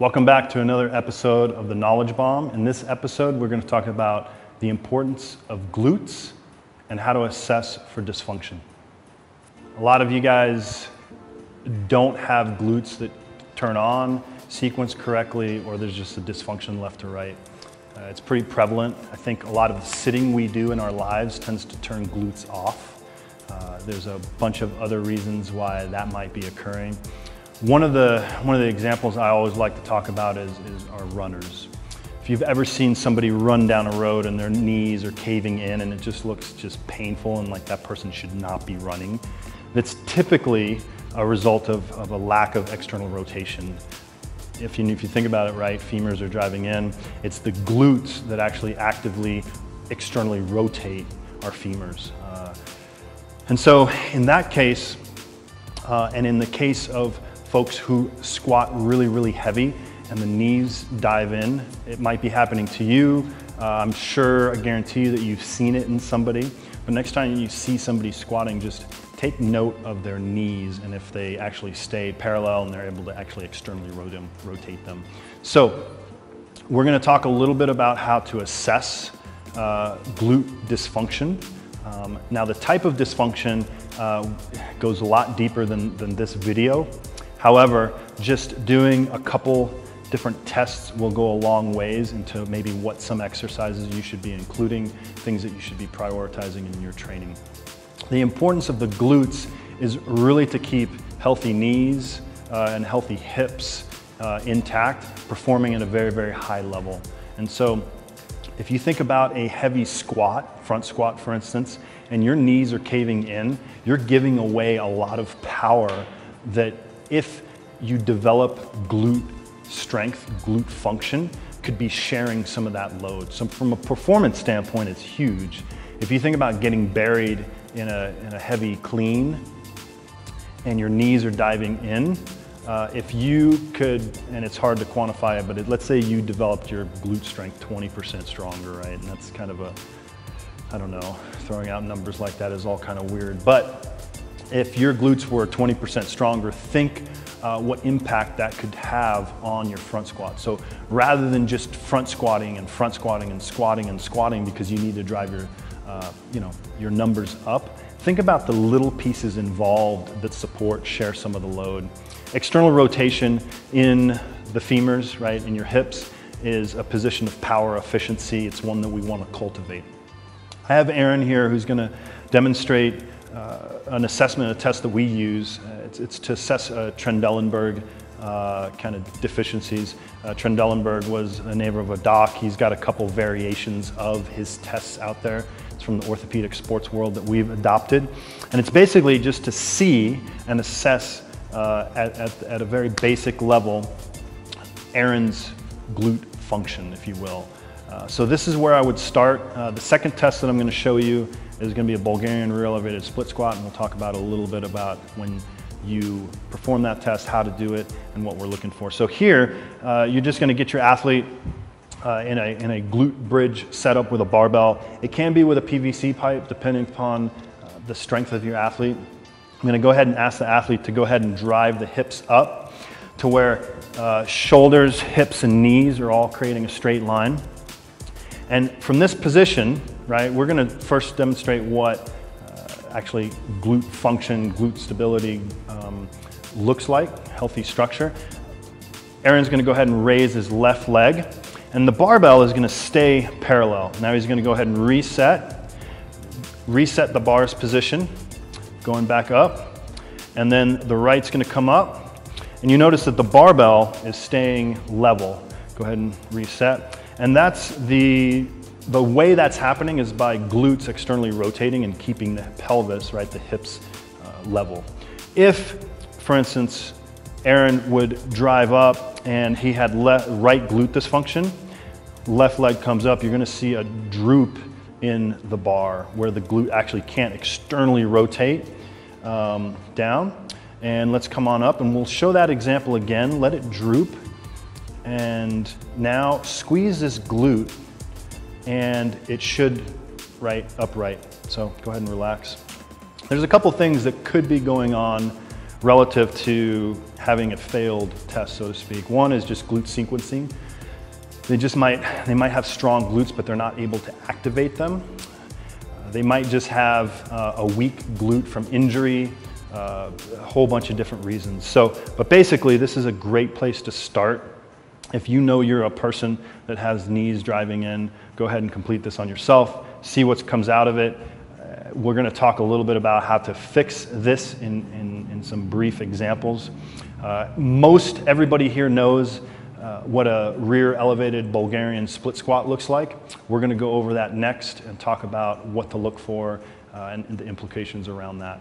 Welcome back to another episode of the Knowledge Bomb. In this episode, we're going to talk about the importance of glutes and how to assess for dysfunction. A lot of you guys don't have glutes that turn on, sequence correctly, or there's just a dysfunction left to right. Uh, it's pretty prevalent. I think a lot of the sitting we do in our lives tends to turn glutes off. Uh, there's a bunch of other reasons why that might be occurring. One of the, one of the examples I always like to talk about is, is our runners. If you've ever seen somebody run down a road and their knees are caving in and it just looks just painful and like that person should not be running, that's typically a result of, of a lack of external rotation. If you, if you think about it right, femurs are driving in. It's the glutes that actually actively externally rotate our femurs. Uh, and so in that case, uh, and in the case of folks who squat really, really heavy and the knees dive in. It might be happening to you. Uh, I'm sure, I guarantee you that you've seen it in somebody. But next time you see somebody squatting, just take note of their knees and if they actually stay parallel and they're able to actually externally rotate them. So we're gonna talk a little bit about how to assess uh, glute dysfunction. Um, now the type of dysfunction uh, goes a lot deeper than, than this video. However, just doing a couple different tests will go a long ways into maybe what some exercises you should be including, things that you should be prioritizing in your training. The importance of the glutes is really to keep healthy knees uh, and healthy hips uh, intact, performing at a very, very high level. And so if you think about a heavy squat, front squat for instance, and your knees are caving in, you're giving away a lot of power that if you develop glute strength, glute function, could be sharing some of that load. So from a performance standpoint, it's huge. If you think about getting buried in a, in a heavy clean and your knees are diving in, uh, if you could, and it's hard to quantify it, but it, let's say you developed your glute strength 20% stronger, right? And that's kind of a, I don't know, throwing out numbers like that is all kind of weird. But if your glutes were 20% stronger, think uh, what impact that could have on your front squat. So rather than just front squatting and front squatting and squatting and squatting because you need to drive your, uh, you know, your numbers up, think about the little pieces involved that support, share some of the load. External rotation in the femurs, right, in your hips, is a position of power efficiency. It's one that we want to cultivate. I have Aaron here who's going to demonstrate uh, an assessment, a test that we use. Uh, it's, it's, to assess uh, Trendelenburg uh, kind of deficiencies. Uh, Trendelenburg was a neighbor of a doc. He's got a couple variations of his tests out there. It's from the orthopedic sports world that we've adopted. And it's basically just to see and assess uh, at, at, at, a very basic level Aaron's glute function, if you will. Uh, so this is where I would start. Uh, the second test that I'm going to show you is going to be a Bulgarian rear elevated split squat, and we'll talk about a little bit about when you perform that test, how to do it, and what we're looking for. So here, uh, you're just going to get your athlete uh, in, a, in a glute bridge setup with a barbell. It can be with a PVC pipe, depending upon uh, the strength of your athlete. I'm going to go ahead and ask the athlete to go ahead and drive the hips up to where shoulders, hips, and knees are all creating a straight line. And from this position, right, we're gonna first demonstrate what uh, actually glute function, glute stability um, looks like, healthy structure. Aaron's gonna go ahead and raise his left leg, and the barbell is gonna stay parallel. Now he's gonna go ahead and reset, reset the bar's position, going back up, and then the right's gonna come up, and you notice that the barbell is staying level. Go ahead and reset. And that's the, the way that's happening is by glutes externally rotating and keeping the pelvis, right, the hips uh, level. If, for instance, Aaron would drive up and he had right glute dysfunction, left leg comes up, you're gonna see a droop in the bar where the glute actually can't externally rotate um, down. And let's come on up and we'll show that example again. Let it droop and now squeeze this glute and it should right upright. So go ahead and relax. There's a couple things that could be going on relative to having a failed test, so to speak. One is just glute sequencing. They just might, they might have strong glutes, but they're not able to activate them. Uh, they might just have uh, a weak glute from injury, uh, a whole bunch of different reasons. So, but basically, this is a great place to start. If you know you're a person that has knees driving in, go ahead and complete this on yourself, see what comes out of it. Uh, we're going to talk a little bit about how to fix this in, in, in some brief examples. Uh, most everybody here knows uh, what a rear elevated Bulgarian split squat looks like. We're going to go over that next and talk about what to look for uh, and, and the implications around that.